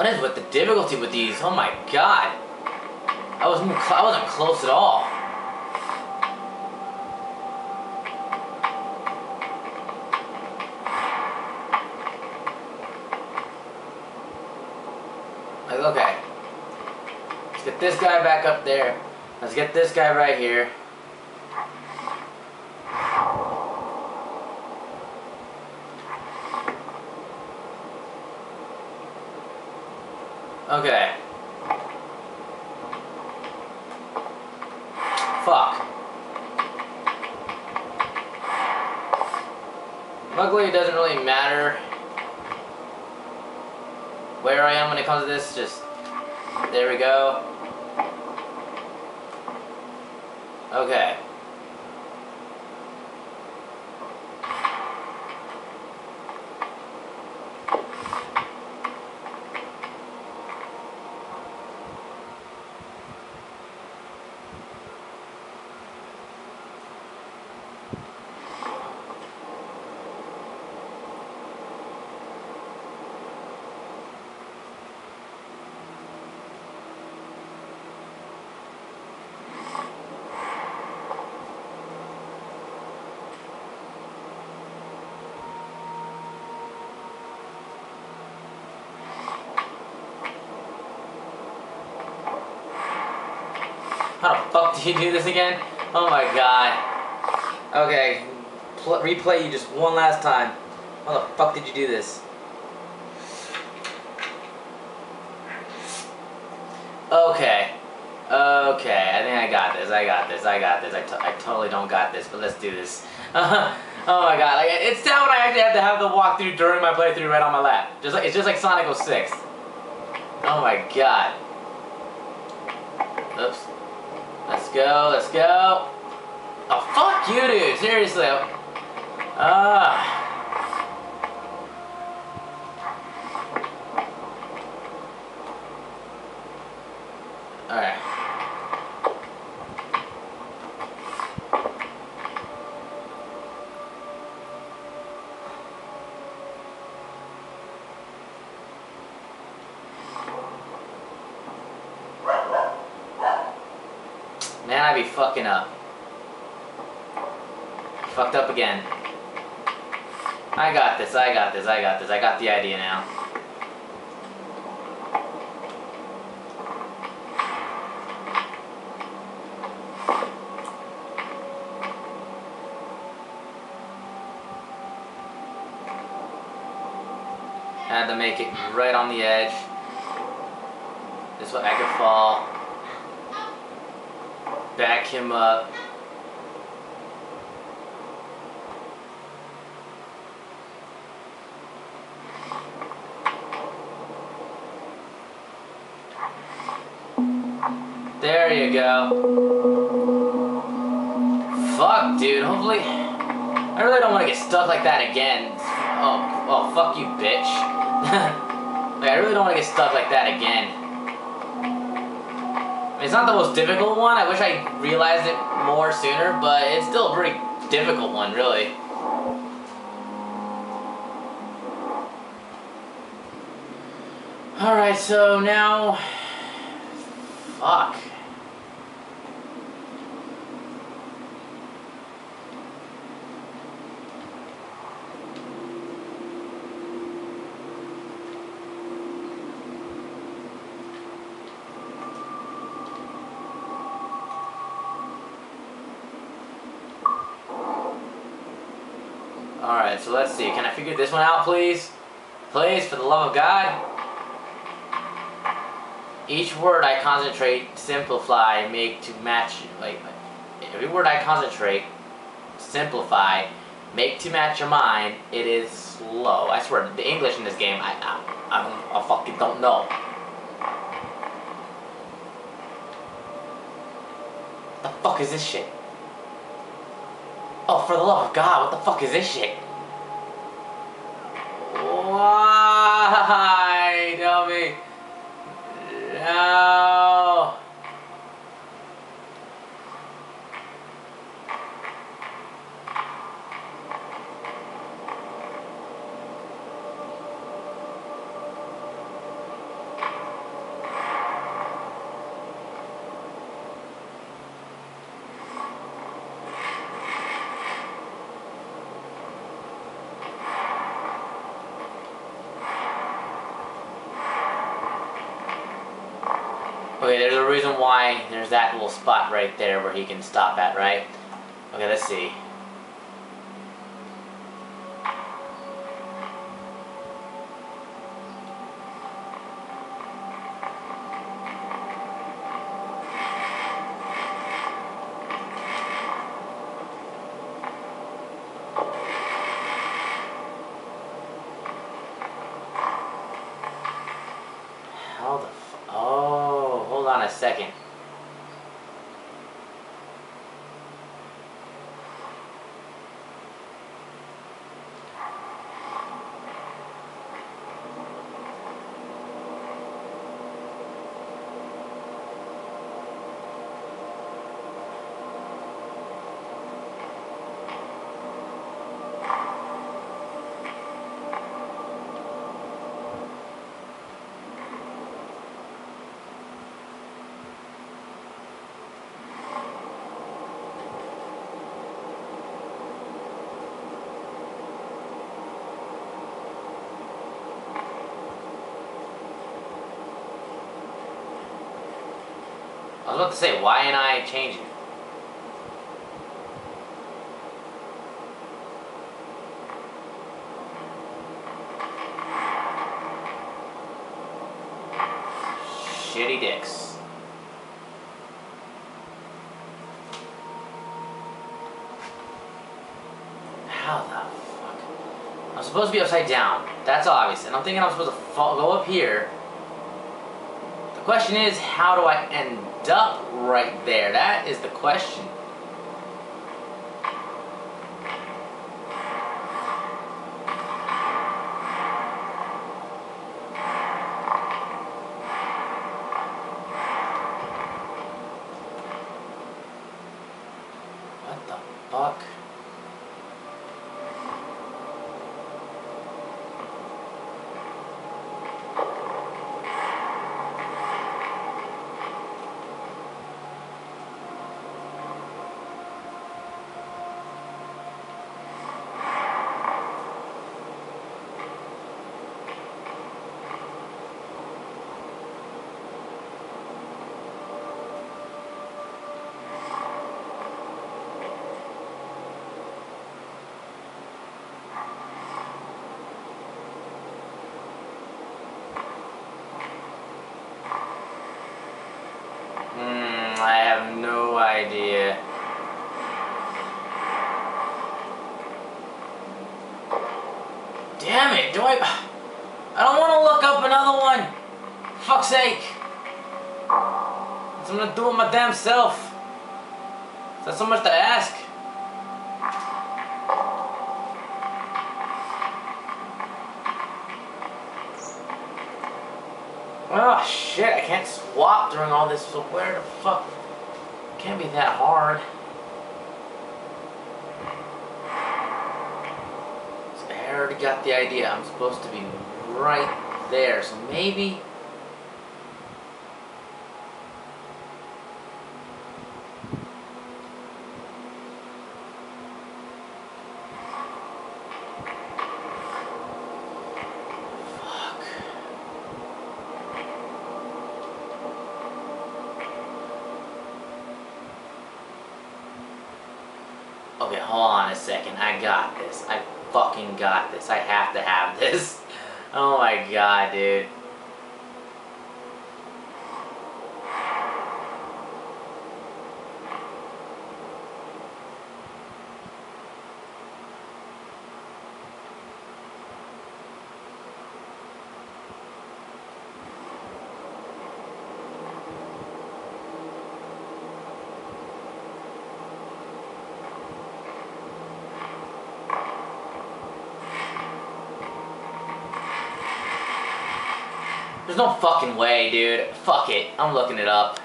What is with the difficulty with these? Oh my god. I was I wasn't close at all. Okay. Let's get this guy back up there. Let's get this guy right here. Okay. Fuck. Luckily, it doesn't really matter where I am when it comes to this. Just, there we go. Okay. How the fuck do you do this again? Oh my god. Okay, Pl replay you just one last time. How the fuck did you do this? Okay. Okay, I think I got this, I got this, I got this. I, I totally don't got this, but let's do this. oh my god, like, it's down when I actually have to have the walkthrough during my playthrough right on my lap. Just like It's just like Sonic 06. Oh my god. Oops. Let's go, let's go. Oh, fuck you, dude. Seriously. Ah. Alright. I be fucking up. Fucked up again. I got this, I got this, I got this. I got the idea now. Had to make it right on the edge. This way I could fall. Back him up. There you go. Fuck, dude. Hopefully... I really don't want to get stuck like that again. Oh, oh, fuck you, bitch. like, I really don't want to get stuck like that again. It's not the most difficult one. I wish I realized it more sooner, but it's still a pretty difficult one, really. Alright, so now... Fuck. Alright, so let's see. Can I figure this one out, please? Please, for the love of God. Each word I concentrate, simplify, make to match, like, every word I concentrate, simplify, make to match your mind, it is slow. I swear, the English in this game, I, I, I, I fucking don't know. The fuck is this shit? Oh, for the love of God, what the fuck is this shit? Why? Okay, there's a reason why there's that little spot right there where he can stop at, right? Okay, let's see. How the f- Oh, hold on a second. I was about to say, why am I changing? Shitty dicks. How the fuck? I'm supposed to be upside down. That's obvious. And I'm thinking I'm supposed to fall, go up here. The question is, how do I end up right there? That is the question. What the fuck? Hmm, I have no idea. Damn it, do I... I don't want to look up another one! Fuck's sake! I'm gonna do it my damn self. Is that so much to ask? Oh shit, I can't swap during all this, so where the fuck? Can't be that hard. So I already got the idea. I'm supposed to be right there, so maybe. Fuck. Okay, hold on a second. I got this. I fucking got this. I have to have this. Oh my god, dude. There's no fucking way, dude. Fuck it. I'm looking it up.